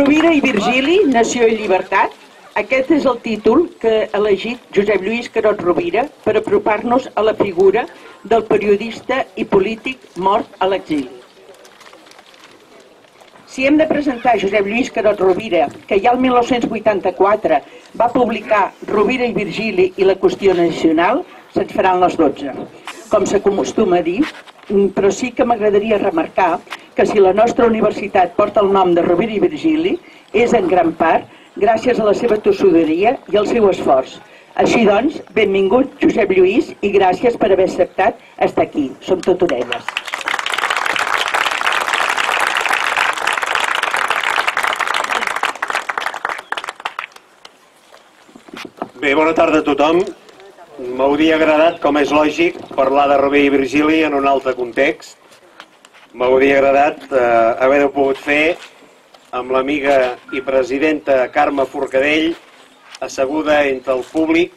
Rovira i Virgili, Nació i Llibertat. Aquest és el títol que ha elegit Josep Lluís Carot Rovira per apropar-nos a la figura del periodista i polític mort a l'exili. Si hem de presentar Josep Lluís Carot Rovira, que ja el 1984 va publicar Rovira i Virgili i la qüestió nacional, se'ns faran les 12. Com s'acostuma a dir, però sí que m'agradaria remarcar que si la nostra universitat porta el nom de Rovira i Virgili, és en gran part gràcies a la seva tossuderia i al seu esforç. Així doncs, benvingut Josep Lluís i gràcies per haver acceptat estar aquí. Som tot orelles. Bé, bona tarda a tothom. M'hauria agradat, com és lògic, parlar de Rovira i Virgili en un altre context. M'hauria agradat eh, haver-ho pogut fer amb l'amiga i presidenta Carme Forcadell asseguda entre el públic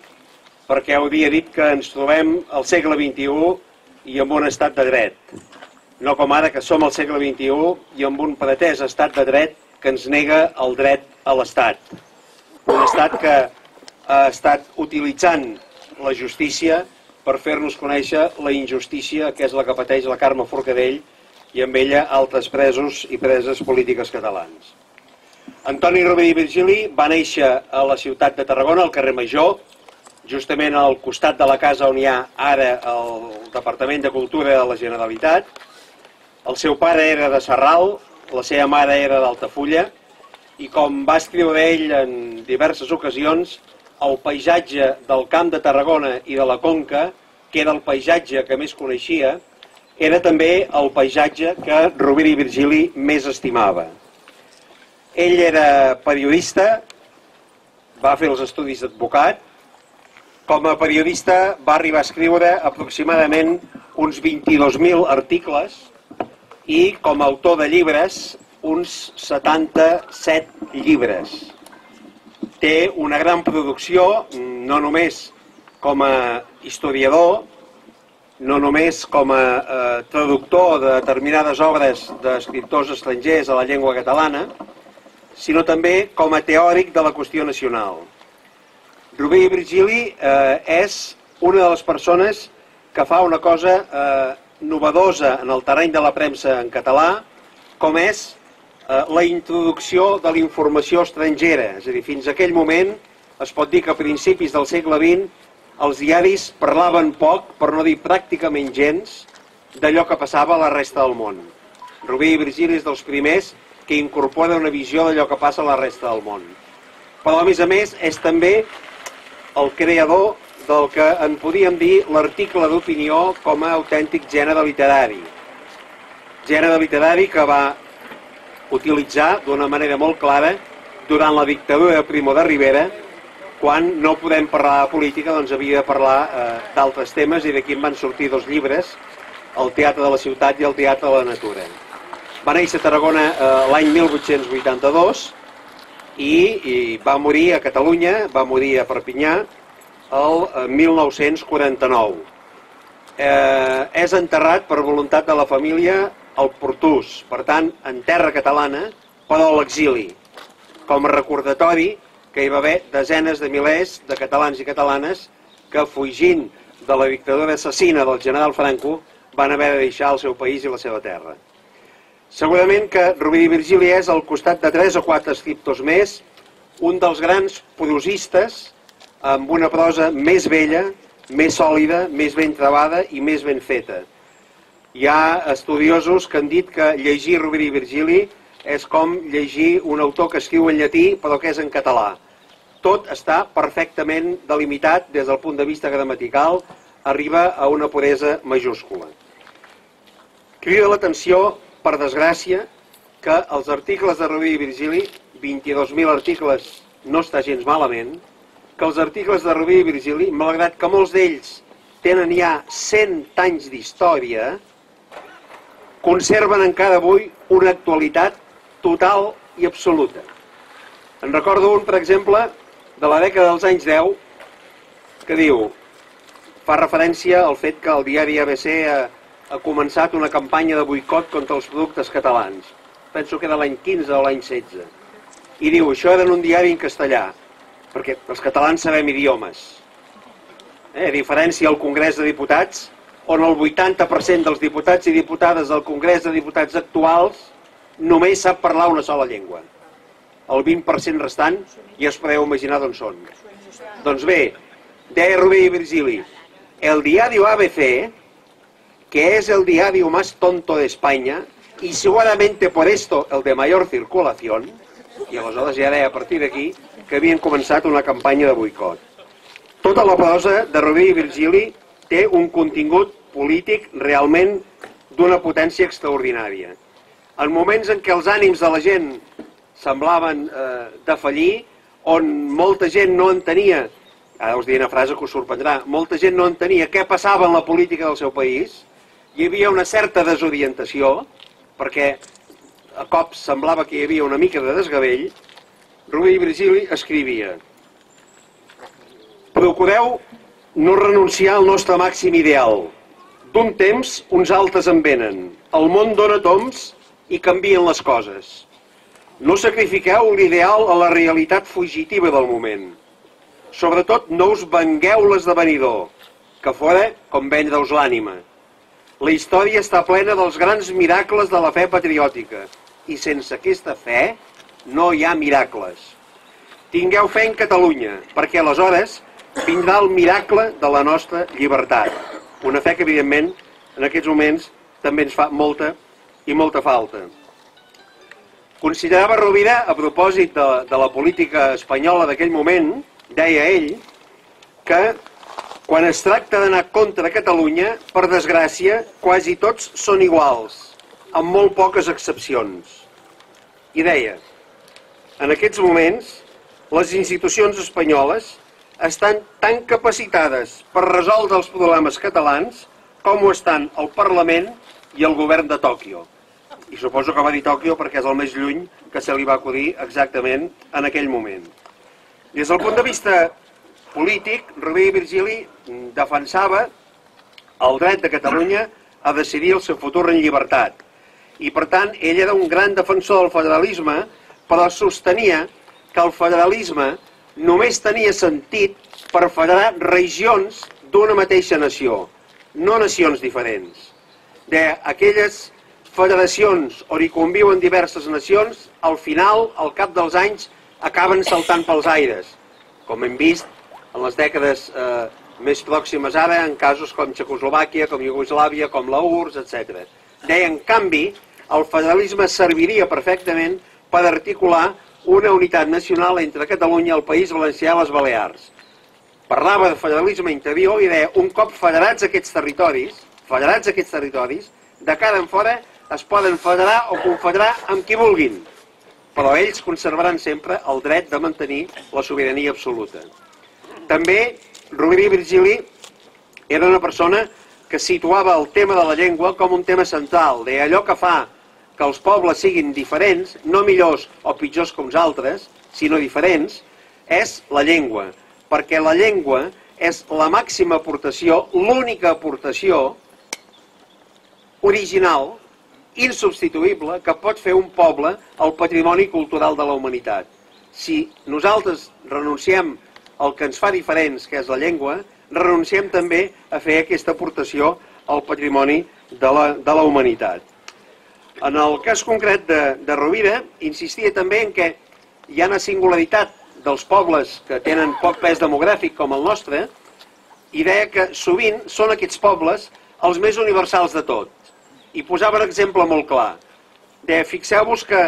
perquè hauria dit que ens trobem al segle XXI i amb un estat de dret. No com ara que som al segle XXI i amb un pretès estat de dret que ens nega el dret a l'Estat. Un estat que ha estat utilitzant la justícia per fer-nos conèixer la injustícia que és la que pateix la Carme Forcadell i amb ella altres presos i preses polítiques catalans. Antoni Rovira i Virgili va néixer a la ciutat de Tarragona, al carrer Major, justament al costat de la casa on hi ha ara el Departament de Cultura de la Generalitat. El seu pare era de Serral, la seva mare era d'Altafulla, i com va escriure ell en diverses ocasions, el paisatge del camp de Tarragona i de la Conca, que era el paisatge que més coneixia, era també el paisatge que Rovira i Virgili més estimava. Ell era periodista, va fer els estudis d'advocat, com a periodista va arribar a escriure aproximadament uns 22.000 articles i com a autor de llibres uns 77 llibres. Té una gran producció, no només com a historiador, no només com a eh, traductor de determinades obres d'escriptors estrangers a la llengua catalana, sinó també com a teòric de la qüestió nacional. Rubí Virgili eh, és una de les persones que fa una cosa eh, novedosa en el terreny de la premsa en català, com és la introducció de la informació estrangera. És a dir, fins a aquell moment es pot dir que a principis del segle XX els diaris parlaven poc, per no dir pràcticament gens, d'allò que passava a la resta del món. Rubí i Virgili és dels primers que incorpora una visió d'allò que passa a la resta del món. Però, a més a més, és també el creador del que en podíem dir l'article d'opinió com a autèntic gènere literari. Gènere literari que va utilitzar d'una manera molt clara durant la dictadura de Primo de Rivera quan no podem parlar de política doncs havia de parlar eh, d'altres temes i d'aquí en van sortir dos llibres, El teatre de la ciutat i El teatre de la natura. Va néixer a Tarragona eh, l'any 1882 i, i va morir a Catalunya, va morir a Perpinyà el eh, 1949. Eh, és enterrat per voluntat de la família al Portús, per tant, en terra catalana, però a l'exili, com a recordatori que hi va haver desenes de milers de catalans i catalanes que, fugint de la dictadura assassina del general Franco, van haver de deixar el seu país i la seva terra. Segurament que Rovira i Virgili és, al costat de tres o quatre escriptors més, un dels grans prosistes amb una prosa més vella, més sòlida, més ben trebada i més ben feta. Hi ha estudiosos que han dit que llegir Rovira i Virgili és com llegir un autor que escriu en llatí però que és en català. Tot està perfectament delimitat des del punt de vista gramatical, arriba a una puresa majúscula. Crida l'atenció, per desgràcia, que els articles de Rovira i Virgili, 22.000 articles, no està gens malament, que els articles de Rovira i Virgili, malgrat que molts d'ells tenen ja 100 anys d'història, conserven encara avui una actualitat total i absoluta. En recordo un, per exemple, de la dècada dels anys 10, que diu, fa referència al fet que el diari ABC ha, ha començat una campanya de boicot contra els productes catalans. Penso que era l'any 15 o l'any 16. i diu això era en un diari en castellà, perquè els catalans sabem idiomes. Eh, a diferència del Congrés de Diputats, on el 80% dels diputats i diputades del Congrés de Diputats actuals només sap parlar una sola llengua. El 20% restant ja us podeu imaginar d'on són. Doncs bé, deia Rubí i Virgili, el diario ABC, que es el diario más tonto de España, y seguramente por esto el de mayor circulación, i aleshores ja deia a partir d'aquí que havien començat una campanya de boicot. Tota la prosa de Rubí i Virgili té un contingut polític realment d'una potència extraordinària. En moments en què els ànims de la gent semblaven eh, defallir, on molta gent no entenia, ara us diré una frase que us sorprendrà, molta gent no entenia què passava en la política del seu país, hi havia una certa desorientació, perquè a cops semblava que hi havia una mica de desgavell, Rubí Virgili escrivia Procureu no renunciar al nostre màxim ideal. D'un temps, uns altres en venen. El món dona toms i canvien les coses. No sacrifiqueu l'ideal a la realitat fugitiva del moment. Sobretot no us vengueu l'esdevenidor, que fora com vendre-us l'ànima. La història està plena dels grans miracles de la fe patriòtica i sense aquesta fe no hi ha miracles. Tingueu fe en Catalunya, perquè aleshores vindrà el miracle de la nostra llibertat. Una fe que, evidentment, en aquests moments també ens fa molta i molta falta. Considerava Rovira, a propòsit de, de la política espanyola d'aquell moment, deia ell, que quan es tracta d'anar contra Catalunya, per desgràcia, quasi tots són iguals, amb molt poques excepcions. I deia, en aquests moments, les institucions espanyoles estan tan capacitades per resoldre els problemes catalans com ho estan el Parlament i el govern de Tòquio. I suposo que va dir Tòquio perquè és el més lluny que se li va acudir exactament en aquell moment. Des del punt de vista polític, Rubí Virgili defensava el dret de Catalunya a decidir el seu futur en llibertat. I, per tant, ell era un gran defensor del federalisme, però sostenia que el federalisme només tenia sentit per federar regions d'una mateixa nació, no nacions diferents. D'aquelles federacions on hi conviuen diverses nacions, al final, al cap dels anys, acaben saltant pels aires, com hem vist en les dècades eh, més pròximes ara, en casos com Txecoslovàquia, com Iugoslàvia, com la URSS, etc. Deia, en canvi, el federalisme serviria perfectament per articular una unitat nacional entre Catalunya, el País Valencià i les Balears. Parlava de federalisme interior i deia, un cop federats aquests territoris, federats aquests territoris, de cara en fora es poden federar o confederar amb qui vulguin, però ells conservaran sempre el dret de mantenir la sobirania absoluta. També Rovira Virgili era una persona que situava el tema de la llengua com un tema central, de allò que fa que els pobles siguin diferents, no millors o pitjors com els altres, sinó diferents, és la llengua. Perquè la llengua és la màxima aportació, l'única aportació original, insubstituïble, que pot fer un poble al patrimoni cultural de la humanitat. Si nosaltres renunciem al que ens fa diferents, que és la llengua, renunciem també a fer aquesta aportació al patrimoni de la, de la humanitat. En el cas concret de, de Rovira, insistia també en que hi ha una singularitat dels pobles que tenen poc pes demogràfic com el nostre, i deia que sovint són aquests pobles els més universals de tot. I posava un exemple molt clar. Deia, fixeu-vos que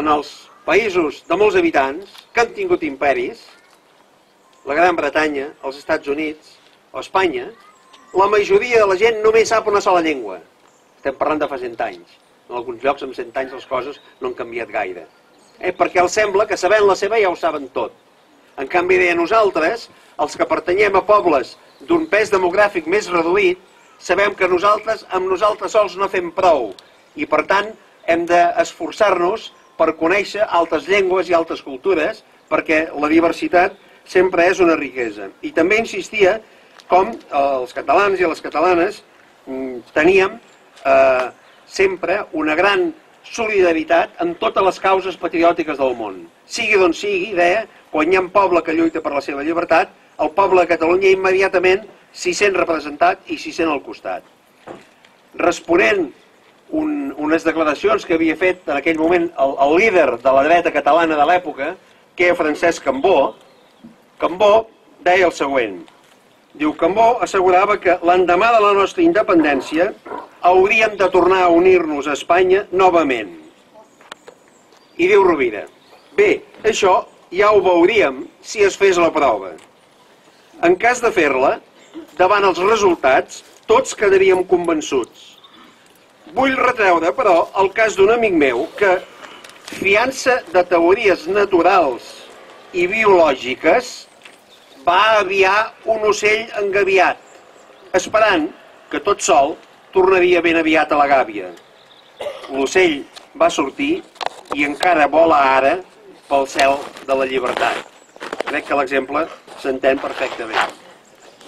en els països de molts habitants que han tingut imperis, la Gran Bretanya, els Estats Units o Espanya, la majoria de la gent només sap una sola llengua, estem parlant de fa 100 anys. En alguns llocs, amb 100 anys, les coses no han canviat gaire. Eh? Perquè els sembla que sabent la seva ja ho saben tot. En canvi, deia nosaltres, els que pertanyem a pobles d'un pes demogràfic més reduït, sabem que nosaltres, amb nosaltres sols no fem prou. I, per tant, hem d'esforçar-nos per conèixer altres llengües i altres cultures, perquè la diversitat sempre és una riquesa. I també insistia com els catalans i les catalanes mm, teníem eh, sempre una gran solidaritat amb totes les causes patriòtiques del món. Sigui d'on sigui, deia, quan hi ha un poble que lluita per la seva llibertat, el poble de Catalunya immediatament s'hi sent representat i s'hi sent al costat. Responent un, unes declaracions que havia fet en aquell moment el, el líder de la dreta catalana de l'època, que era Francesc Cambó, Cambó deia el següent. Diu, Cambó assegurava que l'endemà de la nostra independència hauríem de tornar a unir-nos a Espanya novament. I diu Rovira, bé, això ja ho veuríem si es fes la prova. En cas de fer-la, davant els resultats, tots quedaríem convençuts. Vull retreure, però, el cas d'un amic meu que, fiança de teories naturals i biològiques, va aviar un ocell engaviat, esperant que tot sol tornaria ben aviat a la gàbia. L'ocell va sortir i encara vola ara pel cel de la llibertat. Crec que l'exemple s'entén perfectament.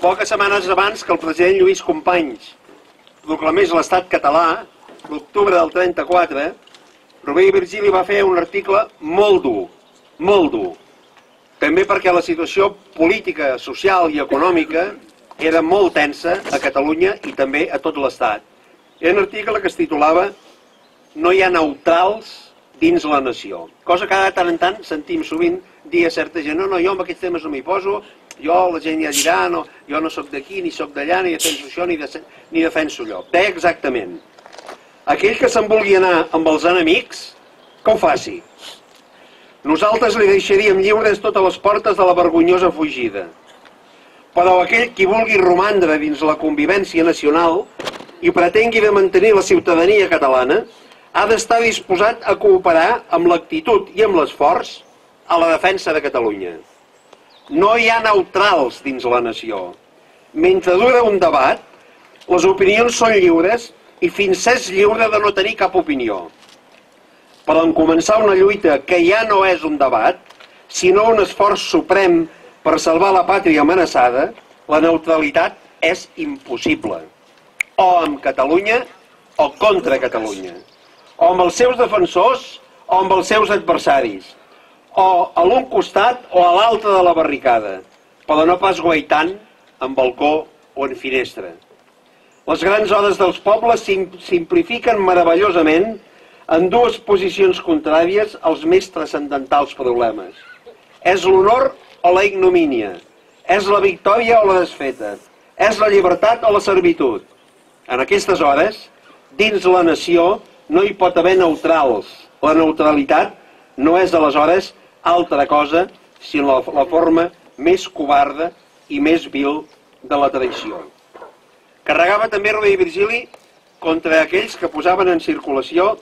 Poques setmanes abans que el president Lluís Companys proclamés l'estat català, l'octubre del 34, Rovell i Virgili va fer un article molt dur, molt dur, també perquè la situació política, social i econòmica era molt tensa a Catalunya i també a tot l'Estat. Era un article que es titulava No hi ha neutrals dins la nació. Cosa que de tant en tant sentim sovint dir a certa gent, no, no, jo amb aquests temes no m'hi poso, jo, la gent ja dirà, no, jo no sóc d'aquí, ni sóc d'allà, ni defenso això, ni, de, ni defenso allò. Bé, exactament. Aquell que se'n vulgui anar amb els enemics, que ho faci. Nosaltres li deixaríem lliures totes les portes de la vergonyosa fugida. Però aquell qui vulgui romandre dins la convivència nacional i pretengui de mantenir la ciutadania catalana, ha d'estar disposat a cooperar amb l'actitud i amb l'esforç a la defensa de Catalunya. No hi ha neutrals dins la nació. Mentre dura un debat, les opinions són lliures i fins s'és lliure de no tenir cap opinió. Però en començar una lluita que ja no és un debat, sinó un esforç suprem per salvar la pàtria amenaçada, la neutralitat és impossible. O amb Catalunya o contra Catalunya. O amb els seus defensors o amb els seus adversaris. O a l'un costat o a l'altre de la barricada. Però no pas guaitant en balcó o en finestra. Les grans hores dels pobles simplifiquen meravellosament en dues posicions contràries als més transcendentals problemes. És l'honor o la ignomínia, és la victòria o la desfeta, és la llibertat o la servitud. En aquestes hores, dins la nació, no hi pot haver neutrals. La neutralitat no és aleshores altra cosa sinó la, la forma més covarda i més vil de la traïció. Carregava també Rodi Virgili contra aquells que posaven en circulació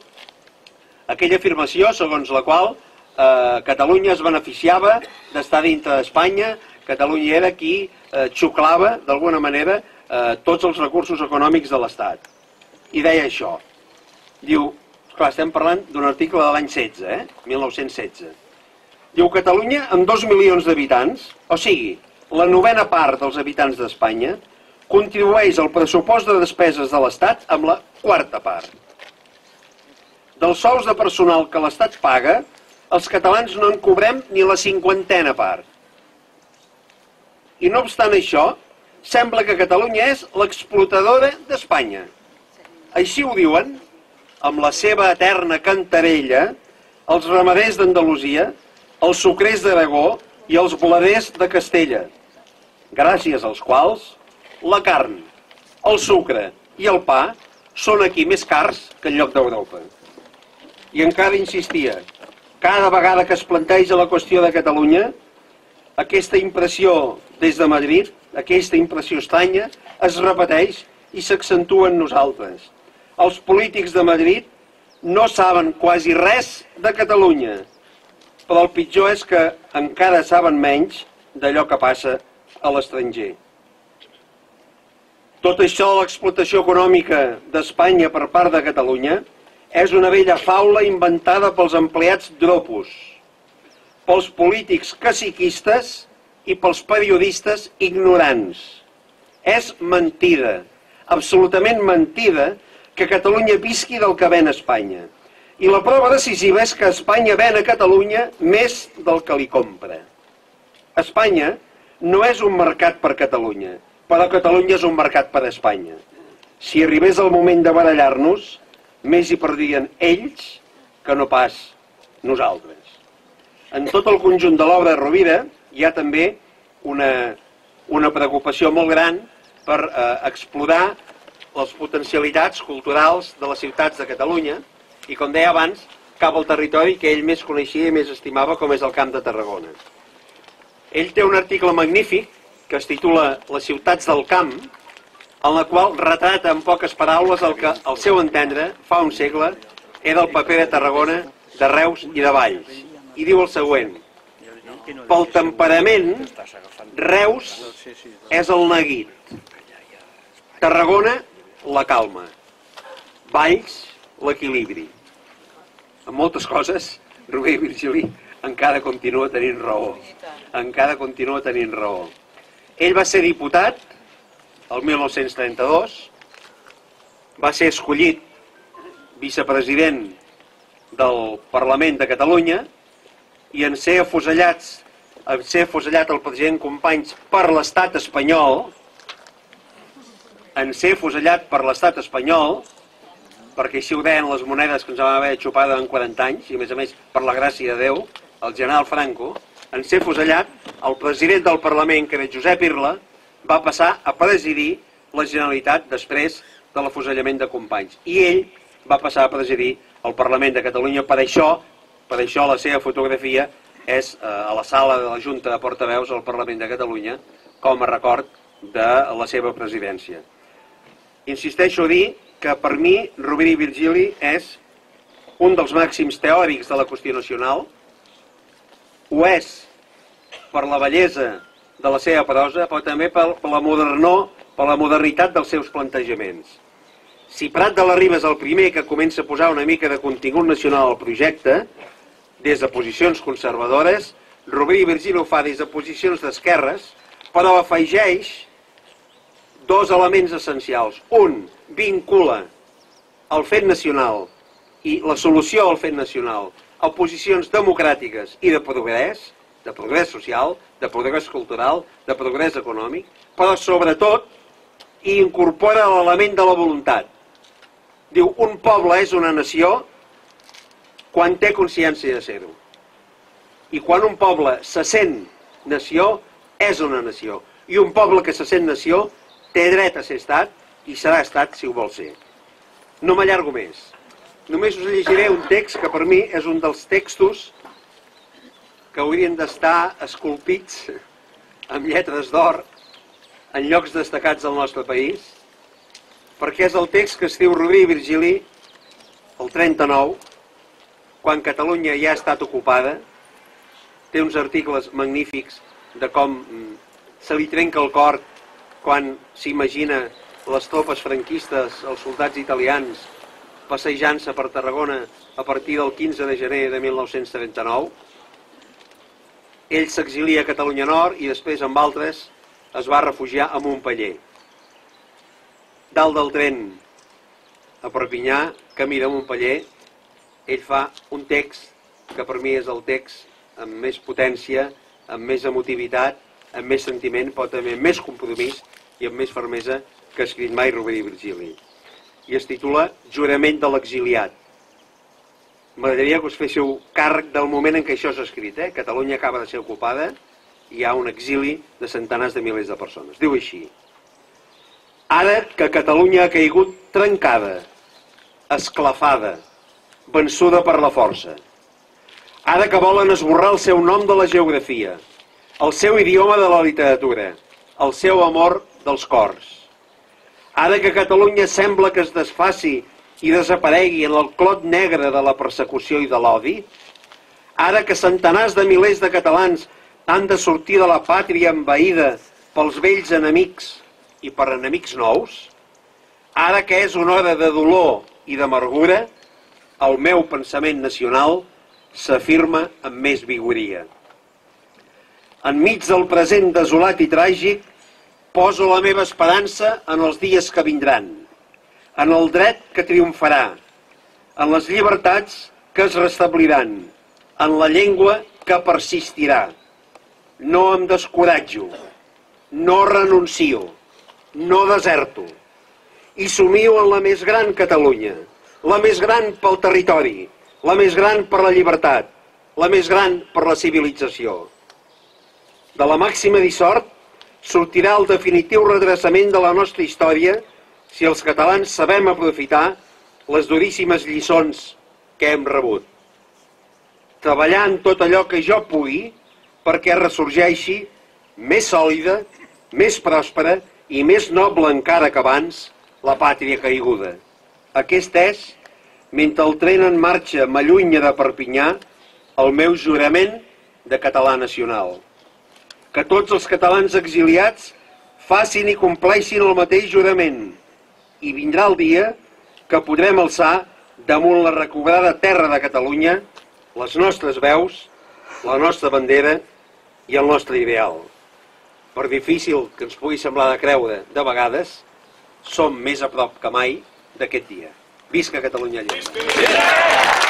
aquella afirmació segons la qual eh, Catalunya es beneficiava d'estar dintre d'Espanya, Catalunya era qui eh, xuclava, d'alguna manera, eh, tots els recursos econòmics de l'Estat. I deia això. Diu, clar, estem parlant d'un article de l'any 16, eh? 1916. Diu, Catalunya, amb dos milions d'habitants, o sigui, la novena part dels habitants d'Espanya, contribueix al pressupost de despeses de l'Estat amb la quarta part. Dels sous de personal que l'Estat paga, els catalans no en cobrem ni la cinquantena part. I no obstant això, sembla que Catalunya és l'explotadora d'Espanya. Així ho diuen, amb la seva eterna cantarella, els ramaders d'Andalusia, els sucrers d'Aragó i els voladers de Castella, gràcies als quals la carn, el sucre i el pa són aquí més cars que en lloc d'Europa. I encara insistia, cada vegada que es planteja la qüestió de Catalunya, aquesta impressió des de Madrid, aquesta impressió estranya, es repeteix i s'accentua en nosaltres. Els polítics de Madrid no saben quasi res de Catalunya, però el pitjor és que encara saben menys d'allò que passa a l'estranger. Tot això de l'explotació econòmica d'Espanya per part de Catalunya és una vella faula inventada pels empleats dropos, pels polítics caciquistes i pels periodistes ignorants. És mentida, absolutament mentida, que Catalunya visqui del que ven Espanya. I la prova decisiva és que Espanya ven a Catalunya més del que li compra. Espanya no és un mercat per Catalunya, però Catalunya és un mercat per Espanya. Si arribés el moment de barallar-nos, més hi perdien ells que no pas nosaltres. En tot el conjunt de l'obra de Rovira hi ha també una, una preocupació molt gran per eh, explorar les potencialitats culturals de les ciutats de Catalunya i, com deia abans, cap al territori que ell més coneixia i més estimava, com és el Camp de Tarragona. Ell té un article magnífic que es titula Les ciutats del camp, en la qual retrata en poques paraules el que, al seu entendre, fa un segle, era el paper de Tarragona, de Reus i de Valls. I diu el següent, pel temperament, Reus és el neguit, Tarragona, la calma, Valls, l'equilibri. En moltes coses, i Virgili encara continua tenint raó. Encara continua tenint raó. Ell va ser diputat el 1932, va ser escollit vicepresident del Parlament de Catalunya i en ser afusellats en ser afusellat el president Companys per l'estat espanyol en ser afusellat per l'estat espanyol perquè així ho deien les monedes que ens vam haver xupada en 40 anys, i a més a més, per la gràcia de Déu, el general Franco, en ser fusellat, el president del Parlament, que era Josep Irla, va passar a presidir la Generalitat després de l'afusellament de companys. I ell va passar a presidir el Parlament de Catalunya. Per això, per això la seva fotografia és eh, a la sala de la Junta de Portaveus del Parlament de Catalunya com a record de la seva presidència. Insisteixo a dir que per mi Rovira i Virgili és un dels màxims teòrics de la qüestió nacional, ho és per la bellesa de la seva prosa, però també per, per la modernor, per la modernitat dels seus plantejaments. Si Prat de la Riba és el primer que comença a posar una mica de contingut nacional al projecte, des de posicions conservadores, Rovira i Virgili ho fa des de posicions d'esquerres, però afegeix dos elements essencials. Un, vincula el fet nacional i la solució al fet nacional a posicions democràtiques i de progrés, de progrés social, de progrés cultural, de progrés econòmic, però sobretot hi incorpora l'element de la voluntat. Diu, un poble és una nació quan té consciència de ser-ho. I quan un poble se sent nació, és una nació. I un poble que se sent nació té dret a ser estat i serà estat si ho vol ser. No m'allargo més. Només us llegiré un text que per mi és un dels textos que haurien d'estar esculpits amb lletres d'or en llocs destacats del nostre país, perquè és el text que es diu Rubí i Virgili, el 39, quan Catalunya ja ha estat ocupada, té uns articles magnífics de com se li trenca el cor quan s'imagina les tropes franquistes, els soldats italians, passejant-se per Tarragona a partir del 15 de gener de 1939. Ell s'exilia a Catalunya Nord i després amb altres es va refugiar a Montpeller. Dalt del tren a Perpinyà, camí de Montpeller, ell fa un text que per mi és el text amb més potència, amb més emotivitat, amb més sentiment, però també amb més compromís i amb més fermesa que ha escrit mai Rovira i Virgili. I es titula Jurament de l'exiliat. M'agradaria que us féssiu càrrec del moment en què això s'ha escrit. Eh? Catalunya acaba de ser ocupada i hi ha un exili de centenars de milers de persones. Diu així. Ara que Catalunya ha caigut trencada, esclafada, vençuda per la força. Ara que volen esborrar el seu nom de la geografia, el seu idioma de la literatura, el seu amor dels cors. Ara que Catalunya sembla que es desfaci i desaparegui en el clot negre de la persecució i de l'odi, ara que centenars de milers de catalans han de sortir de la pàtria envaïda pels vells enemics i per enemics nous, ara que és una hora de dolor i d'amargura, el meu pensament nacional s'afirma amb més vigoria. Enmig del present desolat i tràgic, Poso la meva esperança en els dies que vindran, en el dret que triomfarà, en les llibertats que es restabliran, en la llengua que persistirà. No em descoratjo, no renuncio, no deserto. I somio en la més gran Catalunya, la més gran pel territori, la més gran per la llibertat, la més gran per la civilització. De la màxima dissort sortirà el definitiu redreçament de la nostra història si els catalans sabem aprofitar les duríssimes lliçons que hem rebut. Treballar en tot allò que jo pugui perquè ressorgeixi més sòlida, més pròspera i més noble encara que abans la pàtria caiguda. Aquest és, mentre el tren en marxa m'allunya de Perpinyà, el meu jurament de català nacional. Que tots els catalans exiliats facin i compleixin el mateix jurament i vindrà el dia que podrem alçar damunt la recobrada terra de Catalunya les nostres veus, la nostra bandera i el nostre ideal. Per difícil que ens pugui semblar de creure de vegades, som més a prop que mai d'aquest dia. Visca Catalunya lliure!